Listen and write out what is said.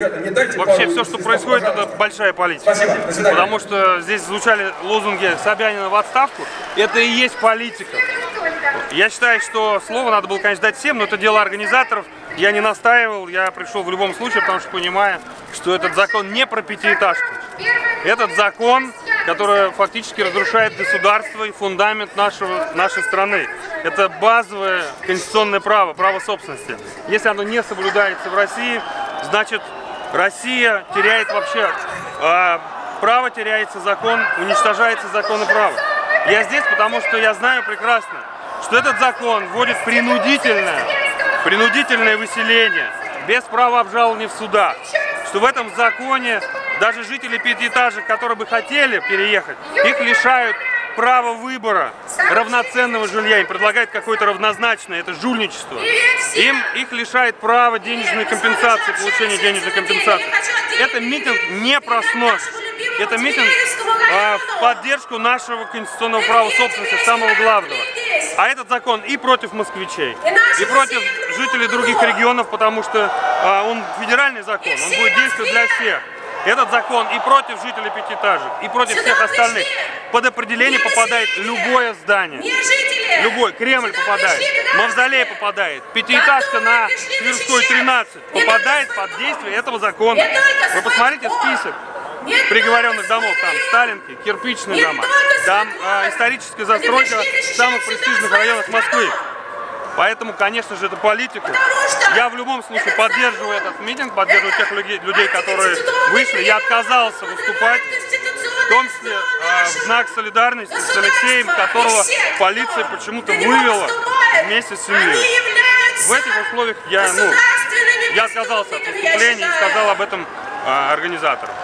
Вообще все, что происходит, это большая политика. Потому что здесь звучали лозунги Собянина в отставку. Это и есть политика. Я считаю, что слово надо было, конечно, дать всем, но это дело организаторов. Я не настаивал, я пришел в любом случае, потому что понимаю, что этот закон не про пятиэтажку. Этот закон, который фактически разрушает государство и фундамент нашего, нашей страны. Это базовое конституционное право, право собственности. Если оно не соблюдается в России, значит Россия теряет вообще, э, право теряется закон, уничтожается закон и право. Я здесь, потому что я знаю прекрасно, что этот закон вводит принудительное, принудительное выселение, без права обжалования в судах. Что в этом законе даже жители пятиэтажек, которые бы хотели переехать, их лишают право выбора равноценного жилья, им предлагают какое-то равнозначное, это жульничество. Им их лишает права денежной компенсации, получения денежной компенсации. Это митинг не про снос. Это митинг э, в поддержку нашего конституционного права собственности, самого главного. А этот закон и против москвичей, и против жителей других регионов, потому что э, он федеральный закон, он будет действовать для всех. Этот закон и против жителей пятиэтажек, и против всех остальных. Под определение попадает любое здание. Любой. Кремль попадает, Мавзолей попадает, пятиэтажка на Тверской 13 попадает под действие этого закона. Вы посмотрите список приговоренных домов, там Сталинки, кирпичные дома, там э, историческая застройка самых престижных районах Москвы. Поэтому, конечно же, это политика. Я в любом случае поддерживаю этот митинг, поддерживаю тех людей, которые вышли. Я отказался выступать, в том числе э, в знак солидарности с Алексеем, которого полиция почему-то вывела вместе с семьей. В этих условиях я, ну, я отказался от выступления и сказал об этом э, организаторам.